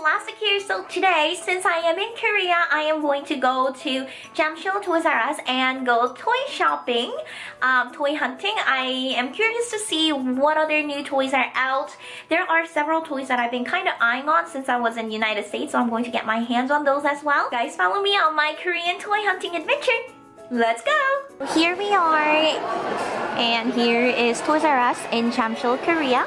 Dollastic here. So today, since I am in Korea, I am going to go to Jamsil Toys R Us and go toy shopping, um, toy hunting. I am curious to see what other new toys are out. There are several toys that I've been kind of eyeing on since I was in the United States, so I'm going to get my hands on those as well. Guys, follow me on my Korean toy hunting adventure. Let's go! Here we are, and here is Toys R Us in Jamsil, Korea.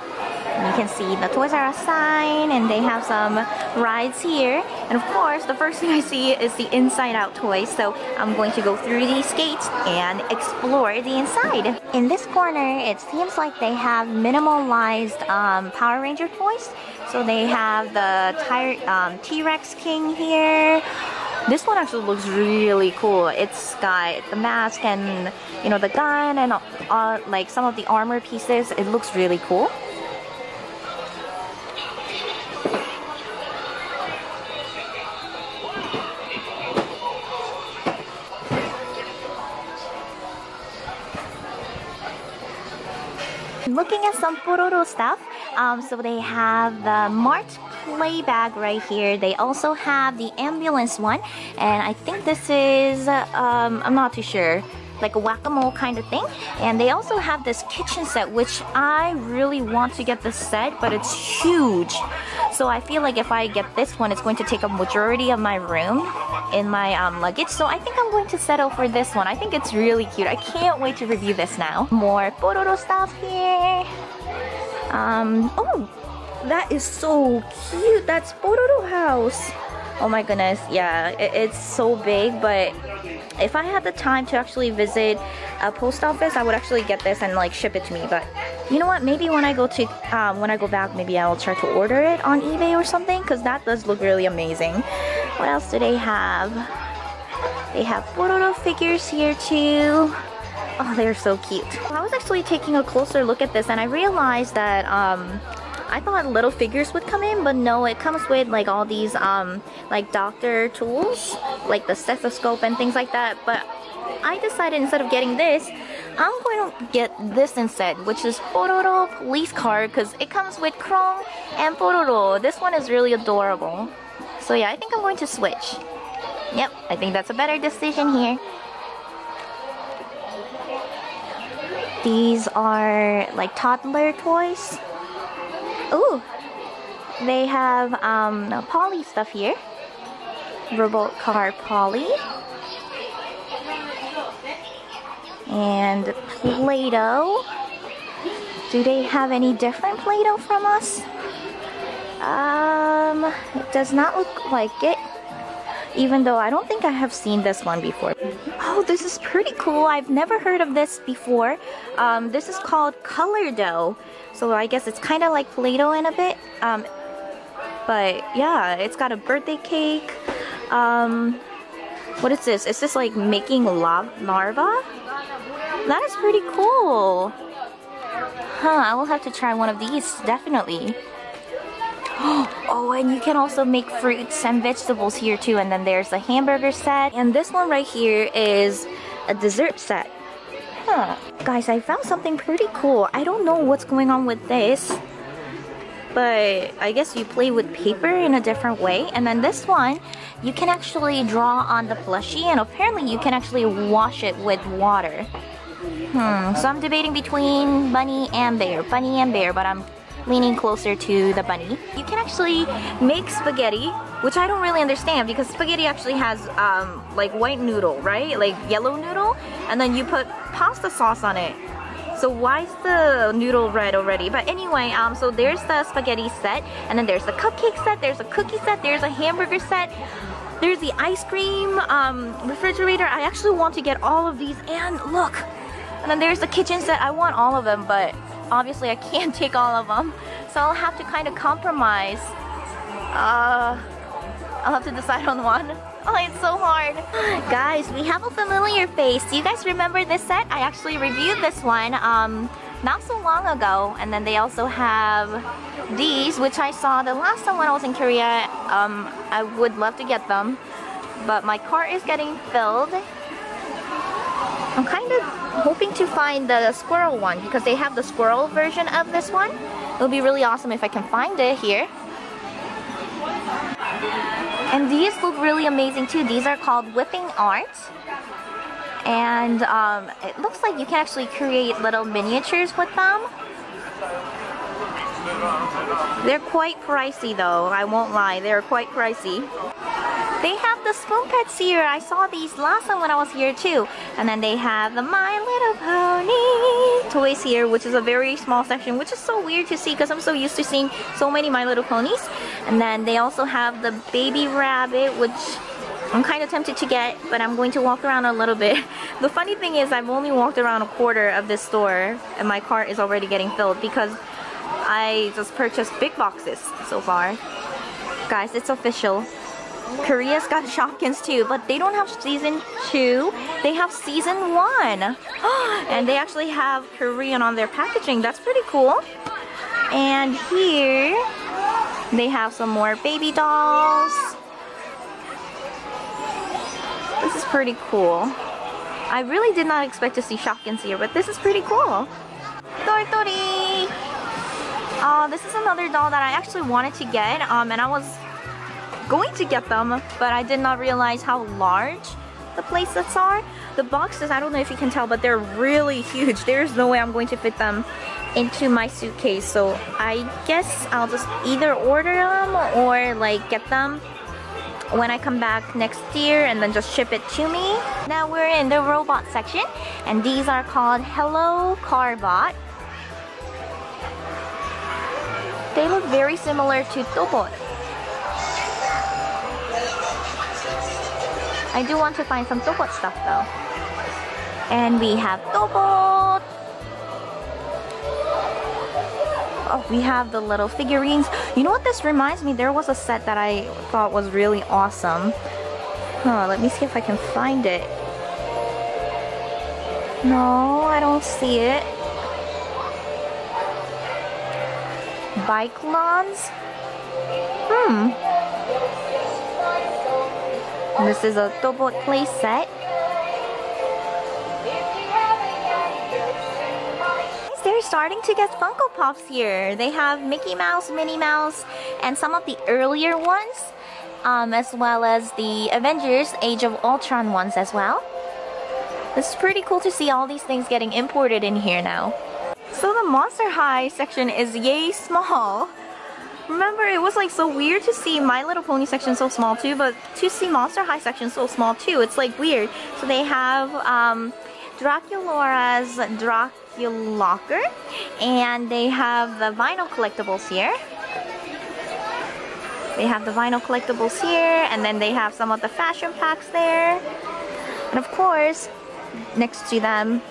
And you can see the Toys R Us sign and they have some rides here. And of course, the first thing I see is the inside out toys. So I'm going to go through these gates and explore the inside. In this corner, it seems like they have minimalized um, Power Ranger toys. So they have the um, T-Rex King here. This one actually looks really cool. It's got the mask and you know the gun and uh, like some of the armor pieces. It looks really cool. Pororo stuff. Um, so they have the Mart play bag right here. They also have the ambulance one. And I think this is, um, I'm not too sure like a whack-a-mole kind of thing. And they also have this kitchen set, which I really want to get this set, but it's huge. So I feel like if I get this one, it's going to take a majority of my room in my um, luggage. So I think I'm going to settle for this one. I think it's really cute. I can't wait to review this now. More Pororo stuff here. Um, oh, that is so cute. That's Pororo house. Oh my goodness, yeah, it, it's so big, but if I had the time to actually visit a post office, I would actually get this and like ship it to me. But you know what? Maybe when I go to um, when I go back, maybe I'll try to order it on eBay or something because that does look really amazing. What else do they have? They have Pororo figures here too. Oh, they're so cute. I was actually taking a closer look at this and I realized that um, I thought little figures would come in, but no, it comes with like all these um like doctor tools, like the stethoscope and things like that. But I decided instead of getting this, I'm going to get this instead, which is Pororo police car because it comes with Krong and Pororo. This one is really adorable. So yeah, I think I'm going to switch. Yep, I think that's a better decision here. These are like toddler toys. Ooh, they have um, Poli stuff here. Robocar Poli. And Play-Doh. Do they have any different Play-Doh from us? Um, it does not look like it. Even though I don't think I have seen this one before. Oh, this is pretty cool. I've never heard of this before. Um, this is called Color Dough. So I guess it's kind of like Play-Doh in a bit. Um, but yeah, it's got a birthday cake. Um, what is this? Is this like making lava larva? That is pretty cool. Huh, I will have to try one of these, definitely. Oh, and you can also make fruits and vegetables here too. And then there's a hamburger set. And this one right here is a dessert set. Huh. Guys, I found something pretty cool. I don't know what's going on with this. But I guess you play with paper in a different way. And then this one, you can actually draw on the plushie. And apparently you can actually wash it with water. Hmm, so I'm debating between bunny and bear. Bunny and bear, but I'm leaning closer to the bunny. You can actually make spaghetti, which I don't really understand because spaghetti actually has um, like white noodle, right? Like yellow noodle, and then you put pasta sauce on it. So why is the noodle red already? But anyway, um, so there's the spaghetti set, and then there's the cupcake set, there's a cookie set, there's a hamburger set, there's the ice cream um, refrigerator. I actually want to get all of these, and look, and then there's the kitchen set. I want all of them, but obviously I can't take all of them. So I'll have to kind of compromise. Uh, I'll have to decide on one. Oh, it's so hard. guys, we have a familiar face. Do you guys remember this set? I actually reviewed this one um, not so long ago. And then they also have these, which I saw the last time when I was in Korea. Um, I would love to get them. But my cart is getting filled. I'm kind of hoping to find the squirrel one because they have the squirrel version of this one. It would be really awesome if I can find it here. And these look really amazing too. These are called whipping art. And um, it looks like you can actually create little miniatures with them. They're quite pricey though, I won't lie, they're quite pricey. They have the spoon pets here. I saw these last time when I was here too. And then they have the My Little Pony toys here, which is a very small section, which is so weird to see because I'm so used to seeing so many My Little Ponies. And then they also have the baby rabbit, which I'm kind of tempted to get, but I'm going to walk around a little bit. The funny thing is I've only walked around a quarter of this store and my cart is already getting filled because I just purchased big boxes so far. Guys, it's official. Korea's got Shopkins too, but they don't have season 2. They have season 1. and they actually have Korean on their packaging. That's pretty cool. And here, they have some more baby dolls. This is pretty cool. I really did not expect to see Shopkins here, but this is pretty cool. Tori Tori! Uh, this is another doll that I actually wanted to get, um, and I was going to get them, but I did not realize how large the playsets are. The boxes, I don't know if you can tell, but they're really huge. There's no way I'm going to fit them into my suitcase. So I guess I'll just either order them or like get them when I come back next year and then just ship it to me. Now we're in the robot section and these are called Hello Carbot. They look very similar to Tobot. I do want to find some Tobot stuff though. And we have Tobot. Oh, we have the little figurines. You know what this reminds me? There was a set that I thought was really awesome. Huh, let me see if I can find it. No, I don't see it. Bike lawns? Hmm. This is a Tobot play set. They're starting to get Funko Pops here. They have Mickey Mouse, Minnie Mouse, and some of the earlier ones, um, as well as the Avengers Age of Ultron ones as well. It's pretty cool to see all these things getting imported in here now. So the Monster High section is yay small. Remember, it was like so weird to see My Little Pony section so small too, but to see Monster High section so small too, it's like weird. So they have um, Draculaura's Draculaur, and they have the vinyl collectibles here. They have the vinyl collectibles here, and then they have some of the fashion packs there. And of course, next to them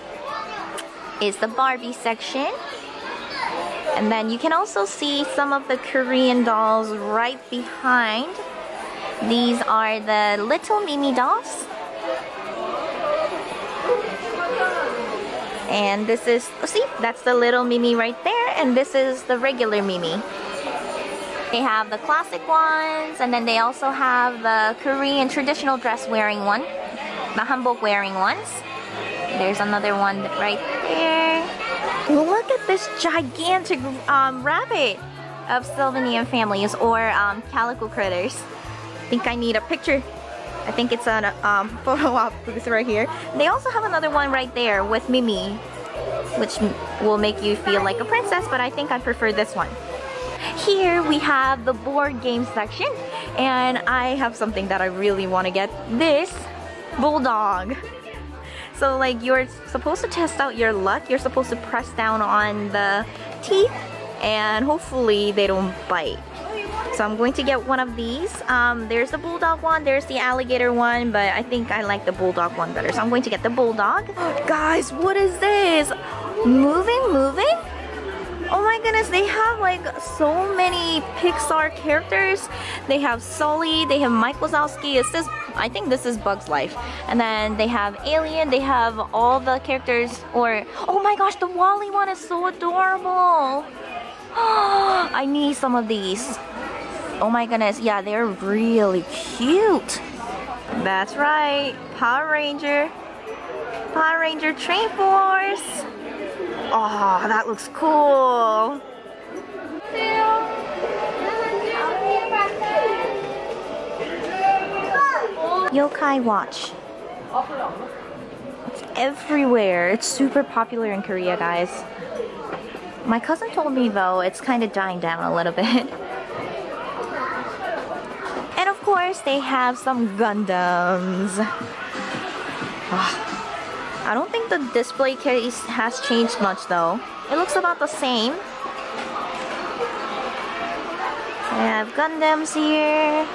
is the Barbie section. And then you can also see some of the Korean dolls right behind. These are the little Mimi dolls. And this is, oh, see, that's the little Mimi right there. And this is the regular Mimi. They have the classic ones, and then they also have the Korean traditional dress wearing one, the hanbok wearing ones. There's another one right there. Look this gigantic um, rabbit of Sylvanian families or um, calico critters. I think I need a picture. I think it's a um, photo op booth right here. They also have another one right there with Mimi, which will make you feel like a princess, but I think I prefer this one. Here we have the board game section, and I have something that I really want to get. This Bulldog. So like you're supposed to test out your luck. You're supposed to press down on the teeth and hopefully they don't bite. So I'm going to get one of these. Um, there's the bulldog one, there's the alligator one, but I think I like the bulldog one better. So I'm going to get the bulldog. Guys, what is this? Moving? Goodness, they have like so many Pixar characters. They have Sully, they have Mike Wazowski. Is this I think this is Bug's Life. And then they have Alien, they have all the characters or oh my gosh, the WALL-E one is so adorable. I need some of these. Oh my goodness, yeah, they're really cute. That's right, Power Ranger. Power Ranger Train Force. Oh, that looks cool. Yokai Watch. It's everywhere. It's super popular in Korea, guys. My cousin told me though, it's kind of dying down a little bit. And of course, they have some Gundams. Ah. I don't think the display case has changed much though. It looks about the same. So I have Gundams here.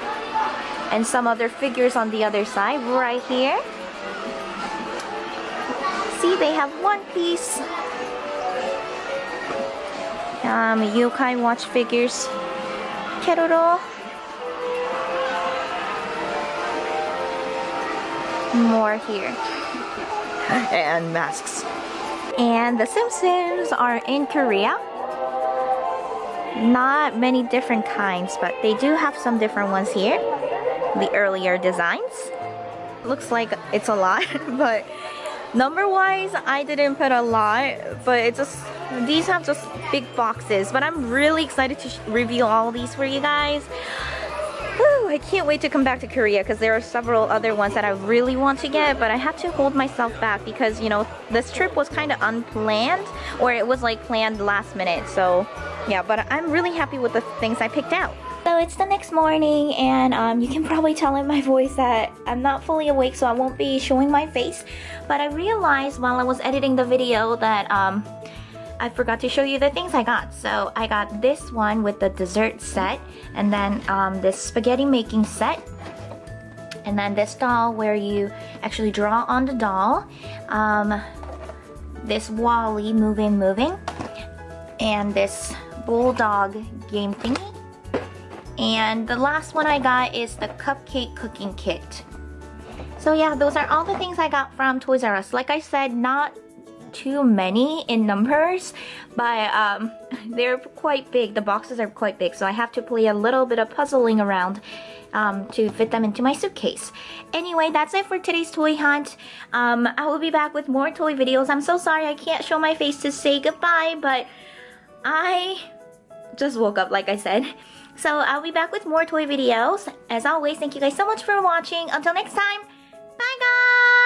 And some other figures on the other side, right here. See, they have One Piece. Um, Yokai Watch figures. Keroro. More here. And masks. And the Simpsons are in Korea. Not many different kinds, but they do have some different ones here. The earlier designs. Looks like it's a lot, but number wise, I didn't put a lot, but it's just, these have just big boxes. But I'm really excited to reveal all these for you guys. Whew, I can't wait to come back to Korea because there are several other ones that I really want to get, but I had to hold myself back because, you know, this trip was kind of unplanned or it was like planned last minute. So, yeah, but I'm really happy with the things I picked out. It's the next morning and um, you can probably tell in my voice that I'm not fully awake so I won't be showing my face. But I realized while I was editing the video that um, I forgot to show you the things I got. So I got this one with the dessert set and then um, this spaghetti making set and then this doll where you actually draw on the doll. Um, this WALL-E moving moving and this bulldog game thingy. And the last one I got is the cupcake cooking kit. So yeah, those are all the things I got from Toys R Us. Like I said, not too many in numbers, but um, they're quite big. The boxes are quite big, so I have to play a little bit of puzzling around um, to fit them into my suitcase. Anyway, that's it for today's toy hunt. Um, I will be back with more toy videos. I'm so sorry I can't show my face to say goodbye, but I just woke up like I said. So I'll be back with more toy videos. As always, thank you guys so much for watching. Until next time, bye guys!